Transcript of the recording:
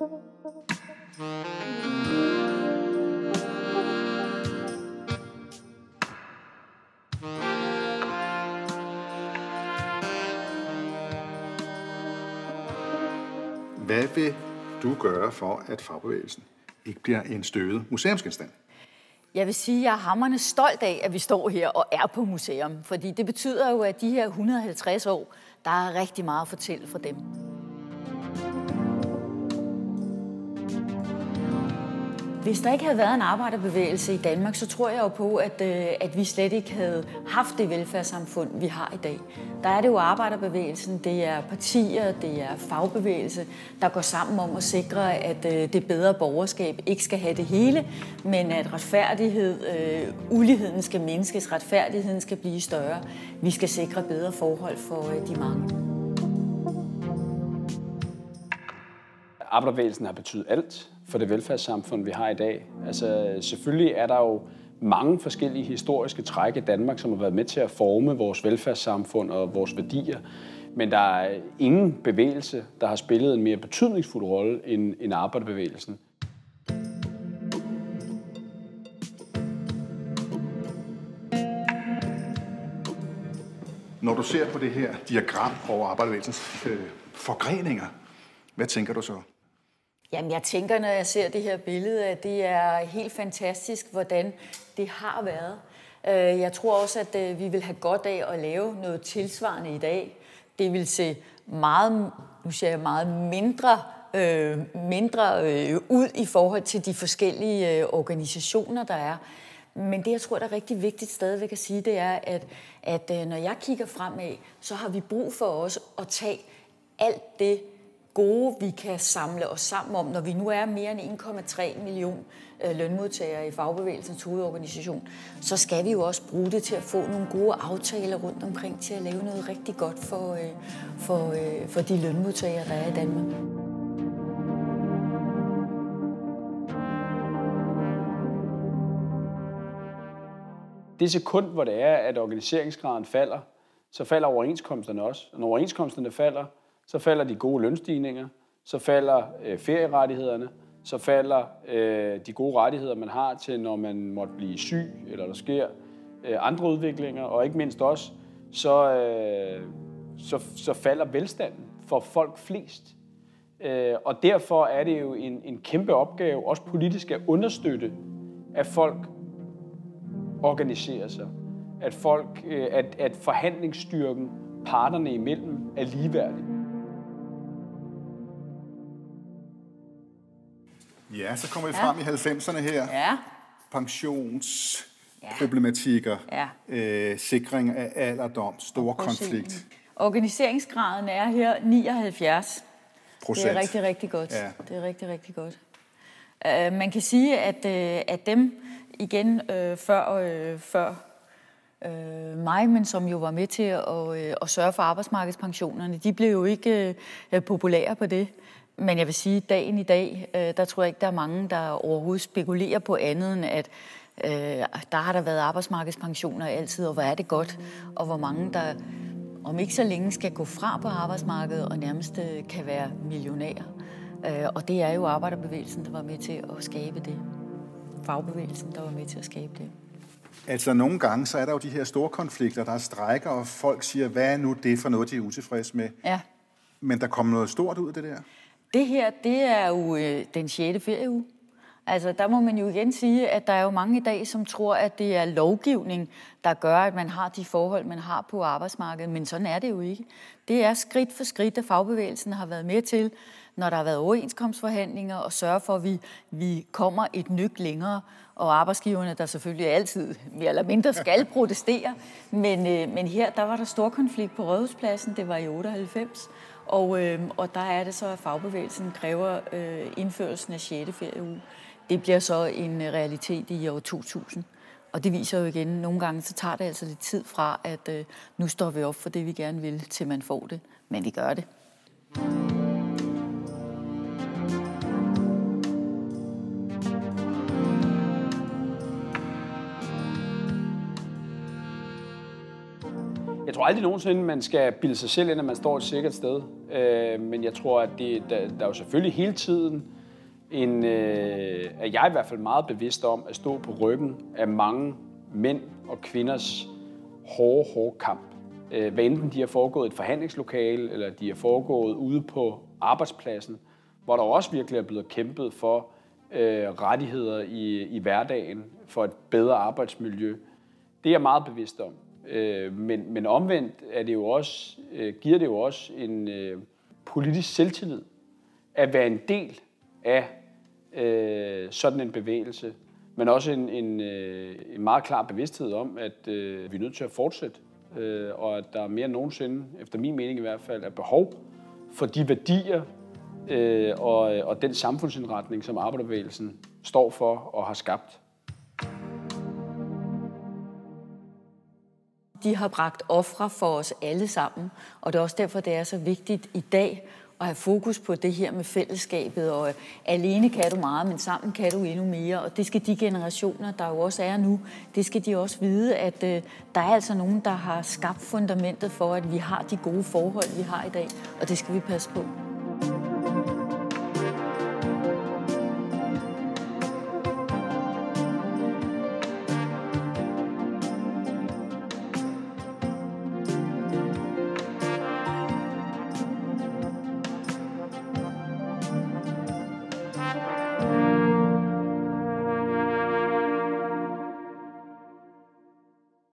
Hvad vil du gøre for, at fagbevægelsen ikke bliver en støvet museumsgenstand? Jeg vil sige, at jeg er hammerne stolt af, at vi står her og er på museum. Fordi det betyder jo, at de her 150 år, der er rigtig meget at fortælle for dem. Hvis der ikke havde været en arbejderbevægelse i Danmark, så tror jeg jo på, at, øh, at vi slet ikke havde haft det velfærdssamfund, vi har i dag. Der er det jo arbejderbevægelsen, det er partier, det er fagbevægelse, der går sammen om at sikre, at øh, det bedre borgerskab ikke skal have det hele, men at retfærdighed, øh, uligheden skal mindskes, retfærdigheden skal blive større. Vi skal sikre bedre forhold for øh, de mange. Arbejderbevægelsen har betydet alt for det velfærdssamfund, vi har i dag. Altså, selvfølgelig er der jo mange forskellige historiske træk i Danmark, som har været med til at forme vores velfærdssamfund og vores værdier. Men der er ingen bevægelse, der har spillet en mere betydningsfuld rolle end, end arbejderbevægelsen. Når du ser på det her diagram over arbejderbevægelsens øh, forgreninger, hvad tænker du så? Jamen, jeg tænker, når jeg ser det her billede, at det er helt fantastisk, hvordan det har været. Øh, jeg tror også, at øh, vi vil have godt af at lave noget tilsvarende i dag. Det vil se meget, nu siger jeg meget mindre, øh, mindre øh, ud i forhold til de forskellige øh, organisationer, der er. Men det, jeg tror, der er rigtig vigtigt stadigvæk at sige, det er, at, at øh, når jeg kigger fremad, så har vi brug for os at tage alt det gode, vi kan samle os sammen om, når vi nu er mere end 1,3 million øh, lønmodtagere i fagbevægelsens hovedorganisation, så skal vi jo også bruge det til at få nogle gode aftaler rundt omkring til at lave noget rigtig godt for, øh, for, øh, for de lønmodtagere, der er i Danmark. Det sekund, hvor det er, at organiseringsgraden falder, så falder overenskomsterne også. Og når overenskomsterne falder, så falder de gode lønstigninger, så falder øh, ferierettighederne, så falder øh, de gode rettigheder, man har til, når man måtte blive syg, eller der sker øh, andre udviklinger, og ikke mindst også, så, øh, så, så falder velstanden for folk flest. Øh, og derfor er det jo en, en kæmpe opgave, også politisk, at understøtte, at folk organiserer sig. At, folk, øh, at, at forhandlingsstyrken parterne imellem er ligeværdig. Ja, så kommer vi frem ja. i 90'erne her. Ja. Pensionsproblematikker, ja. øh, sikring af alderdom, stor konflikt. Organiseringsgraden er her 79 procent. Det er rigtig, rigtig godt. Ja. Det er rigtig, rigtig godt. Uh, man kan sige, at, uh, at dem igen uh, før, uh, før uh, mig, men som jo var med til at, uh, at sørge for arbejdsmarkedspensionerne, de blev jo ikke uh, populære på det. Men jeg vil sige, at dagen i dag, øh, der tror jeg ikke, der er mange, der overhovedet spekulerer på andet end, at øh, der har der været arbejdsmarkedspensioner altid, og hvor er det godt, og hvor mange, der om ikke så længe skal gå fra på arbejdsmarkedet og nærmest øh, kan være millionærer. Øh, og det er jo arbejderbevægelsen, der var med til at skabe det. Fagbevægelsen, der var med til at skabe det. Altså nogle gange, så er der jo de her store konflikter, der er strækker, og folk siger, hvad er nu det for noget, de er utilfredse med? Ja. Men der kommer noget stort ud af det der? Det her, det er jo øh, den 6. ferieuge. Altså, der må man jo igen sige, at der er jo mange i dag, som tror, at det er lovgivning, der gør, at man har de forhold, man har på arbejdsmarkedet. Men sådan er det jo ikke. Det er skridt for skridt, at fagbevægelsen har været med til, når der har været overenskomstforhandlinger, og sørge for, at vi, vi kommer et nyk længere. Og arbejdsgiverne, der selvfølgelig altid mere eller mindre skal protestere. Men, øh, men her, der var der stor konflikt på Rådhuspladsen. Det var i 98. Og, øh, og der er det så, at fagbevægelsen kræver øh, indførelsen af 6. ferieuge. Det bliver så en øh, realitet i år 2000. Og det viser jo igen, at nogle gange så tager det altså lidt tid fra, at øh, nu står vi op for det, vi gerne vil, til man får det. Men vi gør det. Mm. Tror aldrig nogensinde, man skal bilde sig selv ind, at man står et sikkert sted. Øh, men jeg tror, at det, der, der er jo selvfølgelig hele tiden en, øh, at jeg er i hvert fald meget bevidst om at stå på ryggen af mange mænd og kvinders hårde, hårde kamp. Øh, hvad enten de har foregået i et forhandlingslokale, eller de har foregået ude på arbejdspladsen, hvor der også virkelig er blevet kæmpet for øh, rettigheder i, i hverdagen, for et bedre arbejdsmiljø. Det er jeg meget bevidst om. Øh, men, men omvendt er det jo også, øh, giver det jo også en øh, politisk selvtillid at være en del af øh, sådan en bevægelse, men også en, en, øh, en meget klar bevidsthed om, at øh, vi er nødt til at fortsætte, øh, og at der mere end nogensinde, efter min mening i hvert fald, er behov for de værdier øh, og, og den samfundsindretning, som arbejderbevægelsen står for og har skabt. De har bragt ofre for os alle sammen, og det er også derfor, det er så vigtigt i dag at have fokus på det her med fællesskabet, og øh, alene kan du meget, men sammen kan du endnu mere, og det skal de generationer, der jo også er nu, det skal de også vide, at øh, der er altså nogen, der har skabt fundamentet for, at vi har de gode forhold, vi har i dag, og det skal vi passe på.